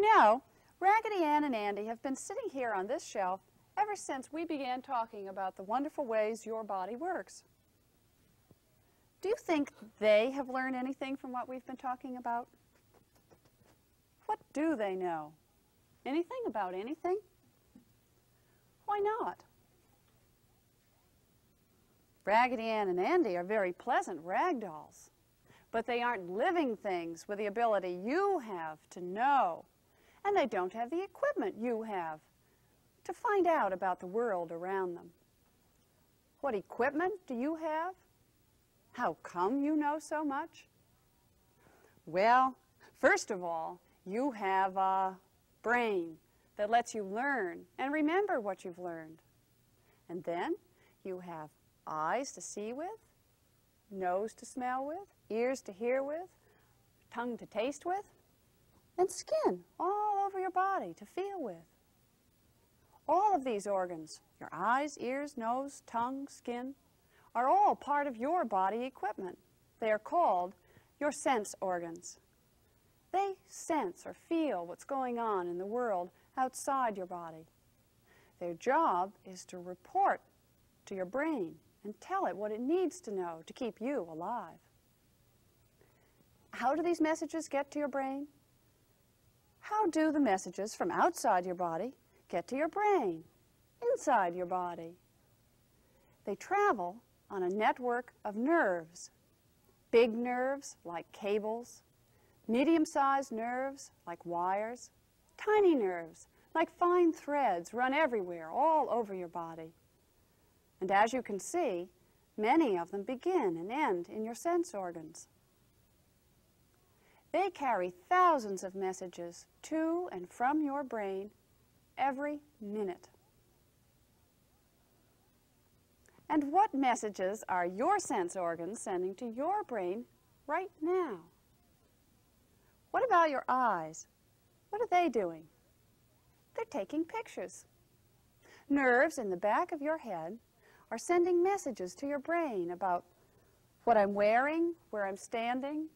You know, Raggedy Ann and Andy have been sitting here on this shelf ever since we began talking about the wonderful ways your body works. Do you think they have learned anything from what we've been talking about? What do they know? Anything about anything? Why not? Raggedy Ann and Andy are very pleasant rag dolls, but they aren't living things with the ability you have to know, and they don't have the equipment you have to find out about the world around them. What equipment do you have? How come you know so much? Well, first of all, you have a brain that lets you learn and remember what you've learned. And then you have eyes to see with, nose to smell with, ears to hear with, tongue to taste with, and skin all over your body to feel with. All of these organs, your eyes, ears, nose, tongue, skin, are all part of your body equipment. They are called your sense organs. They sense or feel what's going on in the world outside your body. Their job is to report to your brain and tell it what it needs to know to keep you alive. How do these messages get to your brain? How do the messages from outside your body get to your brain, inside your body? They travel on a network of nerves. Big nerves, like cables, medium-sized nerves, like wires, tiny nerves, like fine threads, run everywhere, all over your body. And as you can see, many of them begin and end in your sense organs. They carry thousands of messages to and from your brain every minute. And what messages are your sense organs sending to your brain right now? What about your eyes? What are they doing? They're taking pictures. Nerves in the back of your head are sending messages to your brain about what I'm wearing, where I'm standing,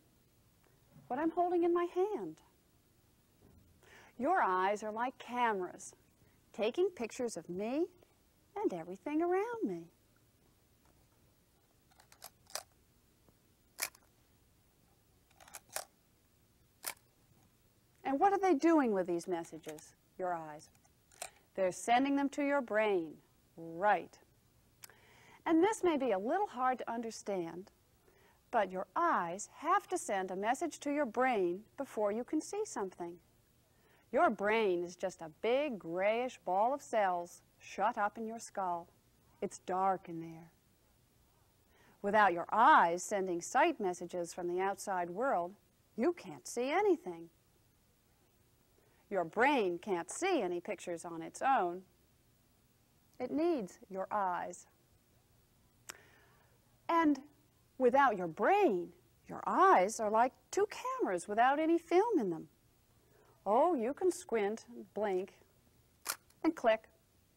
what I'm holding in my hand. Your eyes are like cameras, taking pictures of me and everything around me. And what are they doing with these messages, your eyes? They're sending them to your brain. Right. And this may be a little hard to understand, but your eyes have to send a message to your brain before you can see something. Your brain is just a big grayish ball of cells shut up in your skull. It's dark in there. Without your eyes sending sight messages from the outside world, you can't see anything. Your brain can't see any pictures on its own. It needs your eyes. And without your brain, your eyes are like two cameras without any film in them. Oh, you can squint, blink, and click,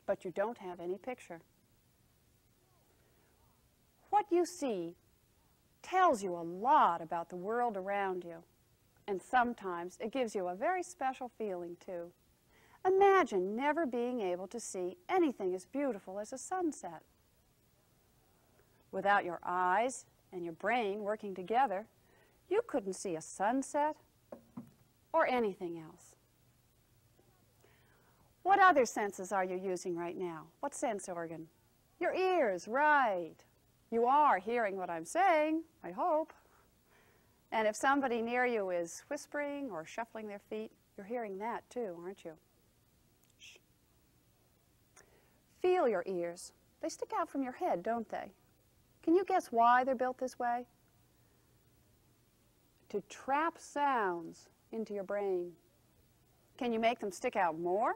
but you don't have any picture. What you see tells you a lot about the world around you, and sometimes it gives you a very special feeling too. Imagine never being able to see anything as beautiful as a sunset. Without your eyes and your brain working together, you couldn't see a sunset or anything else. What other senses are you using right now? What sense organ? Your ears, right. You are hearing what I'm saying, I hope. And if somebody near you is whispering or shuffling their feet, you're hearing that too, aren't you? Shh. Feel your ears. They stick out from your head, don't they? Can you guess why they're built this way? To trap sounds into your brain. Can you make them stick out more?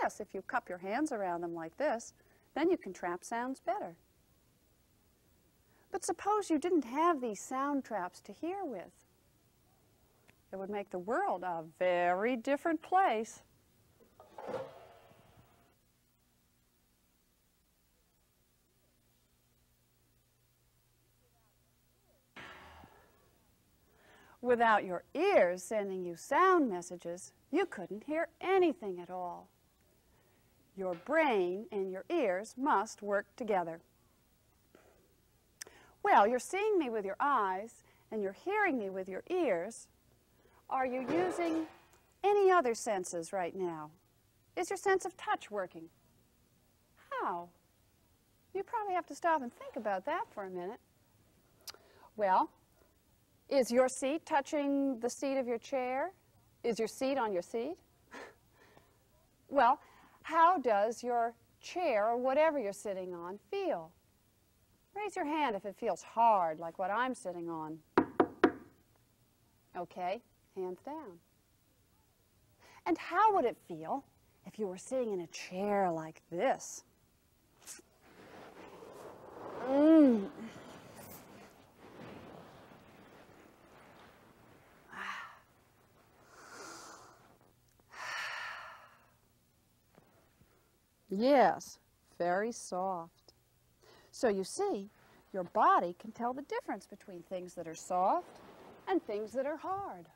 Yes, if you cup your hands around them like this, then you can trap sounds better. But suppose you didn't have these sound traps to hear with. It would make the world a very different place. Without your ears sending you sound messages, you couldn't hear anything at all. Your brain and your ears must work together. Well, you're seeing me with your eyes and you're hearing me with your ears. Are you using any other senses right now? Is your sense of touch working? How? You probably have to stop and think about that for a minute. Well, is your seat touching the seat of your chair? Is your seat on your seat? well, how does your chair or whatever you're sitting on feel? Raise your hand if it feels hard, like what I'm sitting on. Okay, hands down. And how would it feel if you were sitting in a chair like this? Yes, very soft. So you see, your body can tell the difference between things that are soft and things that are hard.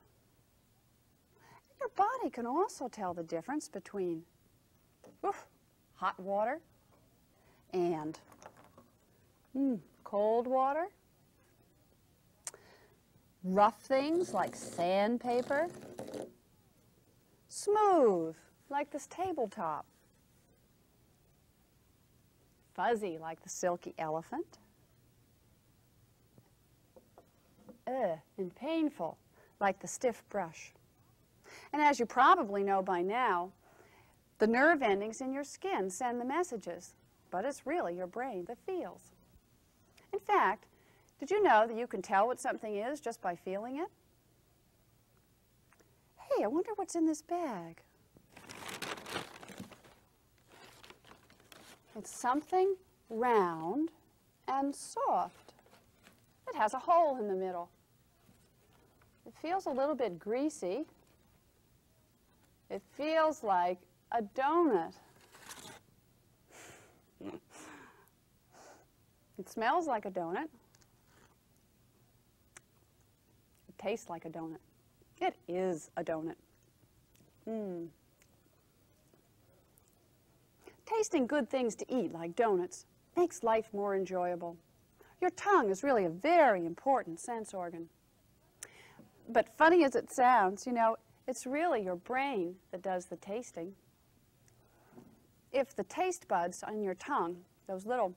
Your body can also tell the difference between oof, hot water and mm, cold water, rough things like sandpaper, smooth like this tabletop, fuzzy like the silky elephant, Ugh, and painful like the stiff brush. And as you probably know by now, the nerve endings in your skin send the messages, but it's really your brain that feels. In fact, did you know that you can tell what something is just by feeling it? Hey, I wonder what's in this bag. It's something round and soft. It has a hole in the middle. It feels a little bit greasy. It feels like a donut. it smells like a donut. It tastes like a donut. It is a donut. Mmm. Tasting good things to eat, like donuts, makes life more enjoyable. Your tongue is really a very important sense organ. But funny as it sounds, you know, it's really your brain that does the tasting. If the taste buds on your tongue, those little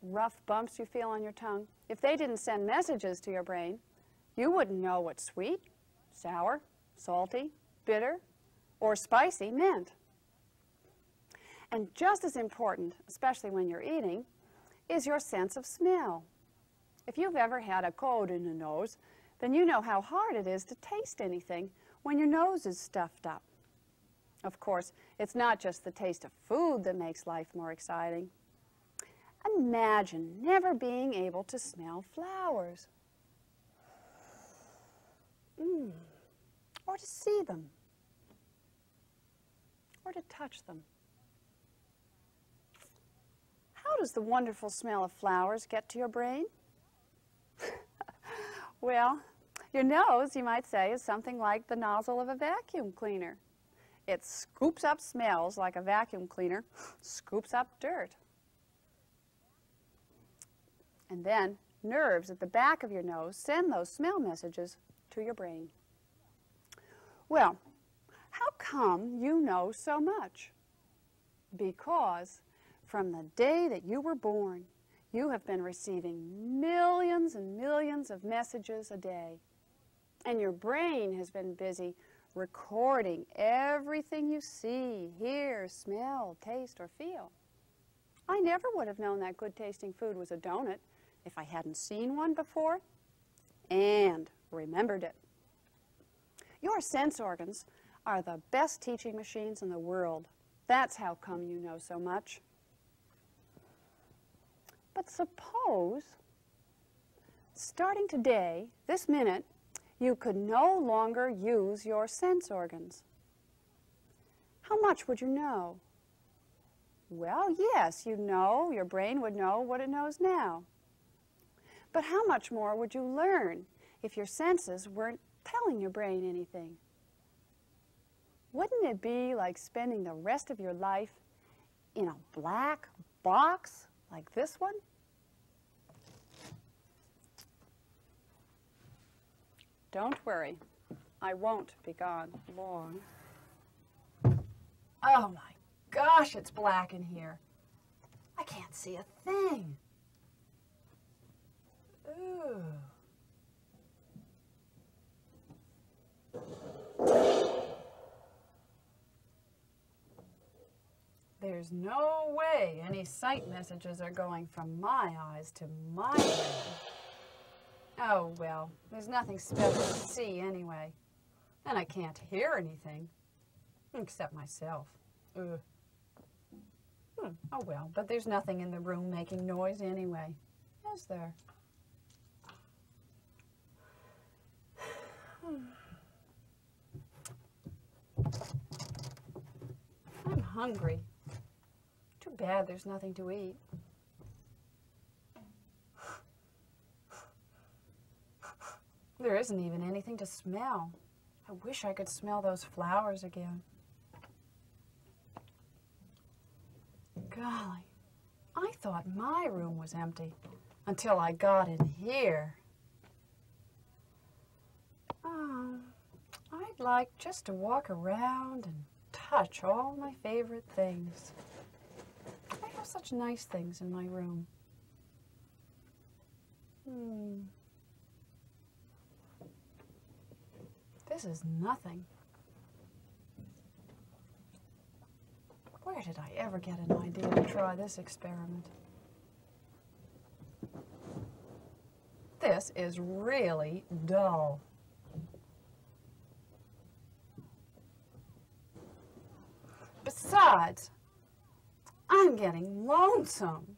rough bumps you feel on your tongue, if they didn't send messages to your brain, you wouldn't know what sweet, sour, salty, bitter, or spicy meant. And just as important, especially when you're eating, is your sense of smell. If you've ever had a cold in the nose, then you know how hard it is to taste anything when your nose is stuffed up. Of course, it's not just the taste of food that makes life more exciting. Imagine never being able to smell flowers. Mm. Or to see them. Or to touch them. How does the wonderful smell of flowers get to your brain? well, your nose, you might say, is something like the nozzle of a vacuum cleaner. It scoops up smells like a vacuum cleaner scoops up dirt. And then nerves at the back of your nose send those smell messages to your brain. Well, how come you know so much? Because from the day that you were born, you have been receiving millions and millions of messages a day. And your brain has been busy recording everything you see, hear, smell, taste, or feel. I never would have known that good tasting food was a donut if I hadn't seen one before and remembered it. Your sense organs are the best teaching machines in the world. That's how come you know so much. Suppose, starting today, this minute, you could no longer use your sense organs. How much would you know? Well, yes, you know, your brain would know what it knows now. But how much more would you learn if your senses weren't telling your brain anything. Wouldn't it be like spending the rest of your life in a black box like this one? Don't worry, I won't be gone long. Oh my gosh, it's black in here. I can't see a thing. Ooh. There's no way any sight messages are going from my eyes to my brain. Oh, well, there's nothing special to see anyway. And I can't hear anything, except myself. Ugh. Hmm. Oh, well, but there's nothing in the room making noise anyway, is there? I'm hungry. Too bad there's nothing to eat. There isn't even anything to smell. I wish I could smell those flowers again. Golly, I thought my room was empty until I got in here. Oh, I'd like just to walk around and touch all my favorite things. I have such nice things in my room. Hmm. This is nothing. Where did I ever get an idea to try this experiment? This is really dull. Besides, I'm getting lonesome.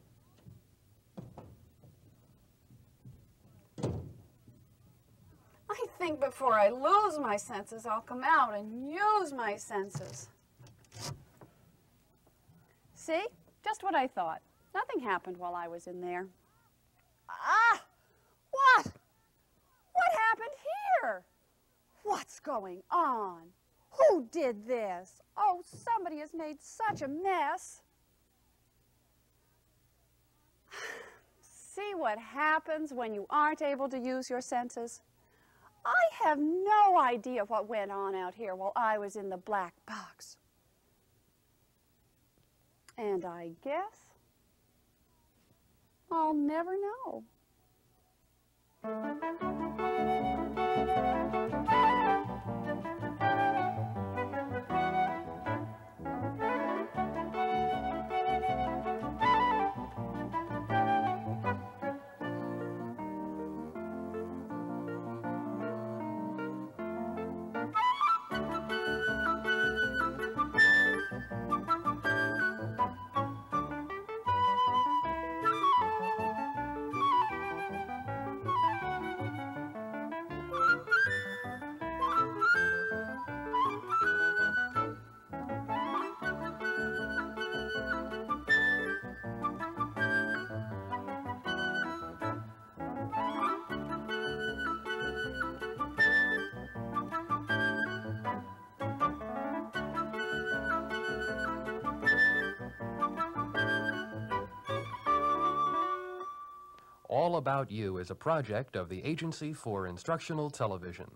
Think before I lose my senses, I'll come out and use my senses. See? Just what I thought. Nothing happened while I was in there. Ah! What? What happened here? What's going on? Who did this? Oh, somebody has made such a mess. See what happens when you aren't able to use your senses? I have no idea what went on out here while I was in the black box. And I guess I'll never know. All About You is a project of the Agency for Instructional Television.